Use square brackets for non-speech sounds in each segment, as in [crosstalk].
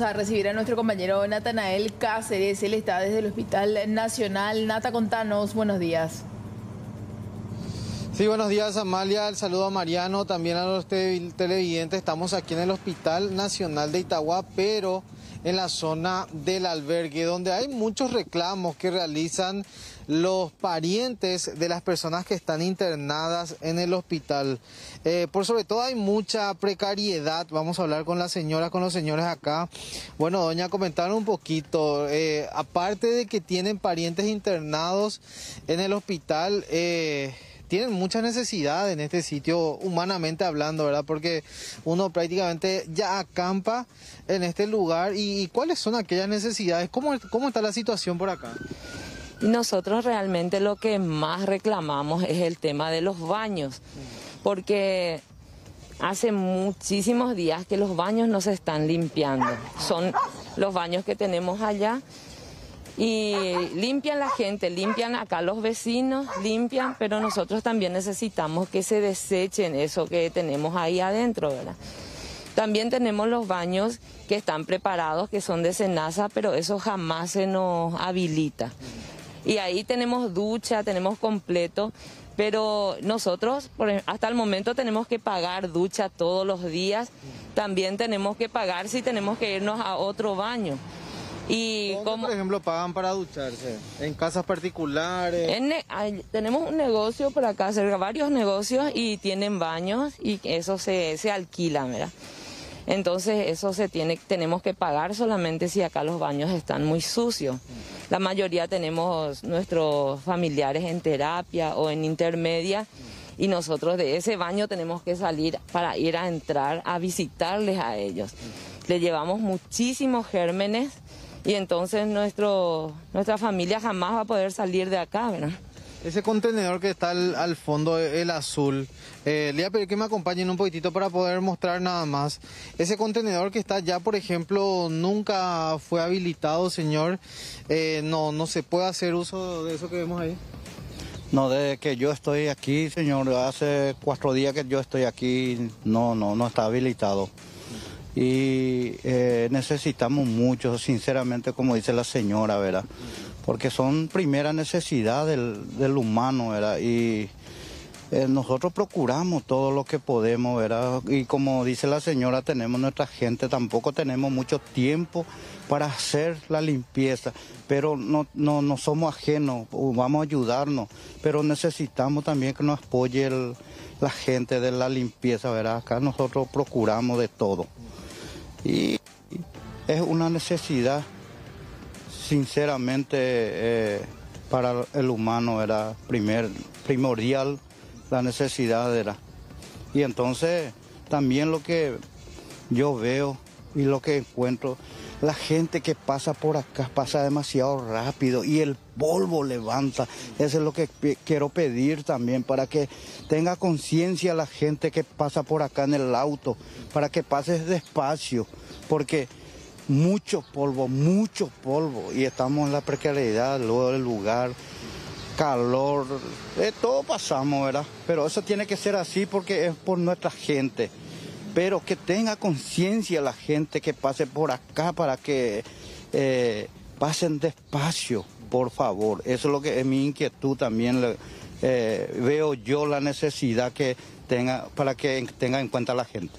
a recibir a nuestro compañero Natanael Cáceres. Él está desde el Hospital Nacional. Nata, contanos, buenos días. Sí, buenos días Amalia, el saludo a Mariano, también a los televidentes. Estamos aquí en el Hospital Nacional de Itagua, pero en la zona del albergue, donde hay muchos reclamos que realizan los parientes de las personas que están internadas en el hospital. Eh, por sobre todo hay mucha precariedad. Vamos a hablar con la señora, con los señores acá. Bueno, doña, comentar un poquito. Eh, aparte de que tienen parientes internados en el hospital, eh, tienen mucha necesidad en este sitio, humanamente hablando, ¿verdad? Porque uno prácticamente ya acampa en este lugar. ¿Y, cuáles son aquellas necesidades? ¿Cómo, ¿Cómo está la situación por acá? Nosotros realmente lo que más reclamamos es el tema de los baños, porque hace muchísimos días que los baños no se están limpiando. Son los baños que tenemos allá y limpian la gente, limpian acá los vecinos, limpian, pero nosotros también necesitamos que se desechen eso que tenemos ahí adentro, ¿verdad? También tenemos los baños que están preparados, que son de cenaza, pero eso jamás se nos habilita. Y ahí tenemos ducha, tenemos completo, pero nosotros hasta el momento tenemos que pagar ducha todos los días, también tenemos que pagar si tenemos que irnos a otro baño. Y ¿Cómo, por ejemplo, pagan para ducharse? ¿En casas particulares? tenemos un negocio por acá, cerca, varios negocios y tienen baños y eso se, se alquila, ¿verdad? Entonces eso se tiene, tenemos que pagar solamente si acá los baños están muy sucios. La mayoría tenemos nuestros familiares en terapia o en intermedia y nosotros de ese baño tenemos que salir para ir a entrar a visitarles a ellos. Le llevamos muchísimos gérmenes y entonces nuestro, nuestra familia jamás va a poder salir de acá, ¿verdad? Ese contenedor que está al, fondo, el azul, eh, le voy a pedir que me acompañen un poquitito para poder mostrar nada más. Ese contenedor que está ya, por ejemplo, nunca fue habilitado, señor. Eh, no, no se puede hacer uso de eso que vemos ahí. No, desde que yo estoy aquí, señor, hace cuatro días que yo estoy aquí, no, no, no está habilitado y eh, necesitamos mucho, sinceramente, como dice la señora, ¿verdad? Porque son primera necesidad del, humano, ¿verdad? Y eh, nosotros procuramos todo lo que podemos, ¿verdad? Y como dice la señora, tenemos nuestra gente, tampoco tenemos mucho tiempo para hacer la limpieza, pero no, no, no somos ajenos, vamos a ayudarnos, pero necesitamos también que nos apoye la gente de la limpieza, ¿verdad? Acá nosotros procuramos de todo. Y es una necesidad, sinceramente, eh, para el humano era primer, primordial la necesidad era. Y entonces también lo que yo veo y lo que encuentro, la gente que pasa por acá pasa demasiado rápido y el polvo levanta. Eso es lo que quiero pedir también para que tenga conciencia la gente que pasa por acá en el auto, para que pase despacio, porque mucho polvo, mucho polvo y estamos en la precariedad, luego del lugar, calor, de todo pasamos, ¿verdad? Pero eso tiene que ser así porque es por nuestra gente pero que tenga conciencia la gente que pase por acá para que eh, pasen despacio, por favor. Eso es lo que es mi inquietud también. Eh, veo yo la necesidad que tenga para que tenga en cuenta la gente.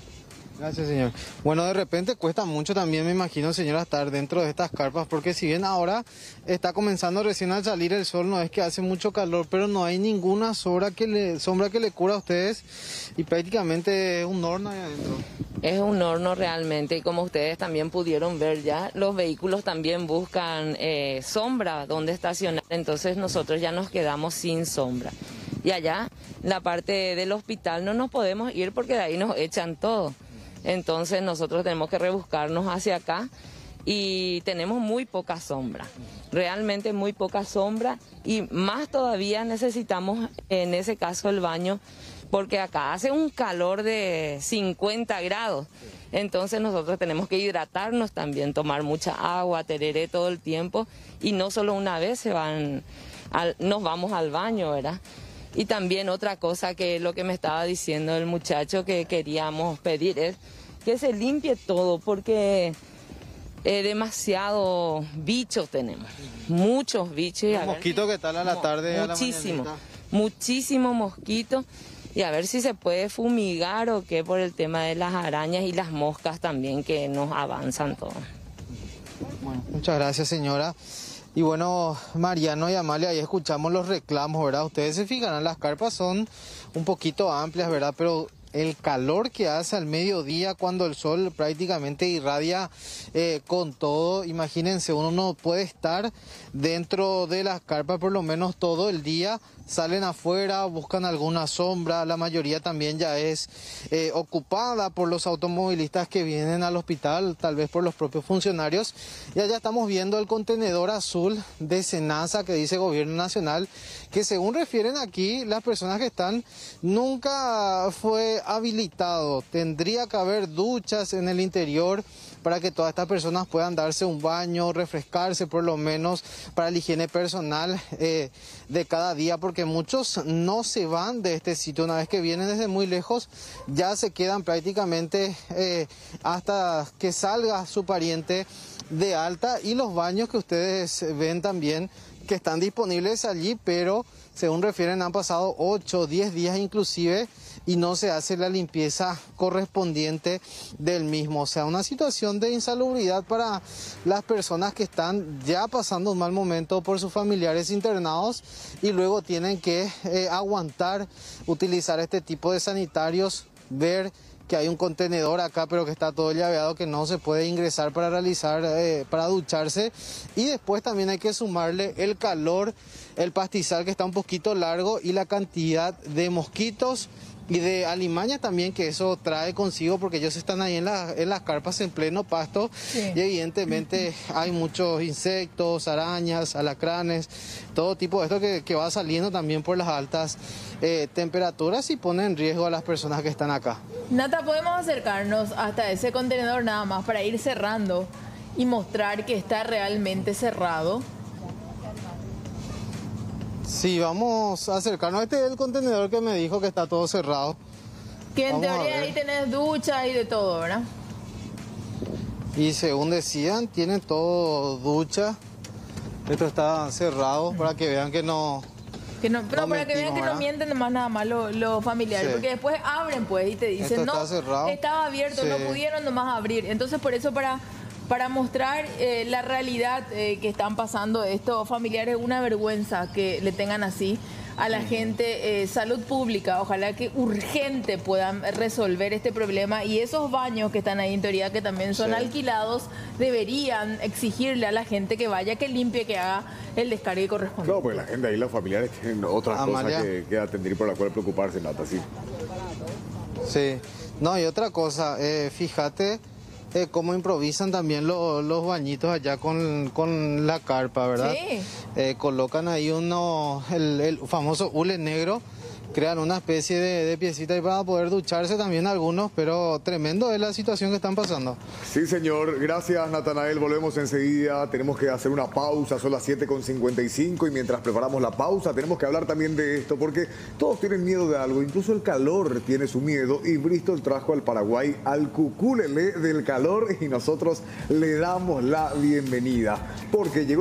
Gracias, señor. Bueno, de repente cuesta mucho también, me imagino, señora, estar dentro de estas carpas, porque si bien ahora está comenzando recién a salir el sol, no es que hace mucho calor, pero no hay ninguna sombra que le, sombra que le cura a ustedes y prácticamente es un horno ahí adentro. Es un horno realmente y como ustedes también pudieron ver ya, los vehículos también buscan eh, sombra donde estacionar, entonces nosotros ya nos quedamos sin sombra. Y allá, la parte del hospital, no nos podemos ir porque de ahí nos echan todo. Entonces nosotros tenemos que rebuscarnos hacia acá y tenemos muy poca sombra, realmente muy poca sombra y más todavía necesitamos en ese caso el baño porque acá hace un calor de 50 grados. Entonces nosotros tenemos que hidratarnos también, tomar mucha agua, tereré todo el tiempo y no solo una vez se van nos vamos al baño, ¿verdad? Y también otra cosa que lo que me estaba diciendo el muchacho que queríamos pedir es que se limpie todo, porque Eh, demasiado bichos tenemos, muchos bichos. Los mosquitos que tal a la tarde. la Muchísimo, mañanita. muchísimo mosquito. Y a ver si se puede fumigar o qué por el tema de las arañas y las moscas también que nos avanzan todo. Bueno, muchas gracias, señora. Y bueno, Mariano y Amalia, ahí escuchamos los reclamos, ¿verdad? Ustedes se fijarán, las carpas son un poquito amplias, ¿verdad? Pero el calor que hace al mediodía cuando el sol prácticamente irradia eh, con todo, imagínense, uno no puede estar dentro de las carpas por lo menos todo el día, salen afuera, buscan alguna sombra, la mayoría también ya es eh, ocupada por los automovilistas que vienen al hospital, tal vez por los propios funcionarios. Y allá estamos viendo el contenedor azul de Senasa que dice Gobierno Nacional, que según refieren aquí, las personas que están nunca fue habilitado. Tendría que haber duchas en el interior para que todas estas personas puedan darse un baño, refrescarse por lo menos para la higiene personal eh, de cada día, porque muchos no se van de este sitio. Una vez que vienen desde muy lejos, ya se quedan prácticamente eh, hasta que salga su pariente de alta. Y los baños que ustedes ven también que están disponibles allí, pero según refieren han pasado 8, 10 días inclusive y no se hace la limpieza correspondiente del mismo. O sea, una situación de insalubridad para las personas que están ya pasando un mal momento por sus familiares internados y luego tienen que eh, aguantar utilizar este tipo de sanitarios, ver que hay un contenedor acá pero que está todo llaveado que no se puede ingresar para realizar, eh, para ducharse y después también hay que sumarle el calor, el pastizal que está un poquito largo y la cantidad de mosquitos y de alimaña también que eso trae consigo porque ellos están ahí en, la- en las carpas en pleno pasto Sí. y evidentemente [laughs] hay muchos insectos, arañas, alacranes, todo tipo de esto que, que va saliendo también por las altas eh, temperaturas y pone en riesgo a las personas que están acá. Nata, podemos acercarnos hasta ese contenedor nada más para ir cerrando y mostrar que está realmente cerrado. Sí, vamos a acercarnos. Este es el contenedor que me dijo que está todo cerrado. Que en Vamos teoría ahí tenés ducha y de todo, ¿verdad? Y según decían, tiene todo ducha. Esto está cerrado para que vean que no... Que no, pero No para que vean que no mienten nomás nada más los familiares, Sí. porque después abren pues y te dicen, Esto no, está cerrado". estaba abierto, no pudieron nomás abrir. Entonces por eso para, para mostrar eh, la realidad eh, que están pasando estos familiares, una vergüenza que le tengan así a la gente, eh, salud pública, ojalá que urgente puedan resolver este problema y esos baños que están ahí en teoría que también son Sí. alquilados, deberían exigirle a la gente que vaya, que limpie, que haga el descargue correspondiente. Claro, porque la gente ahí, los familiares tienen otras Amalia. cosas que, que atender y por las cuales preocuparse, Nata, sí. Sí. No, y otra cosa, eh, fíjate eh, cómo improvisan también lo- los bañitos allá con, con la carpa, ¿verdad? Sí. Eh, colocan ahí uno, el, el famoso hule negro, crean una especie de, piecita ahí para poder ducharse también algunos, pero tremendo es la situación que están pasando. Sí, señor. Gracias, Natanael. Volvemos enseguida. Tenemos que hacer una pausa. Son las 7.55 y mientras preparamos la pausa tenemos que hablar también de esto porque todos tienen miedo de algo. Incluso el calor tiene su miedo y Bristol trajo al Paraguay al cucúlele del calor y nosotros le damos la bienvenida porque llegó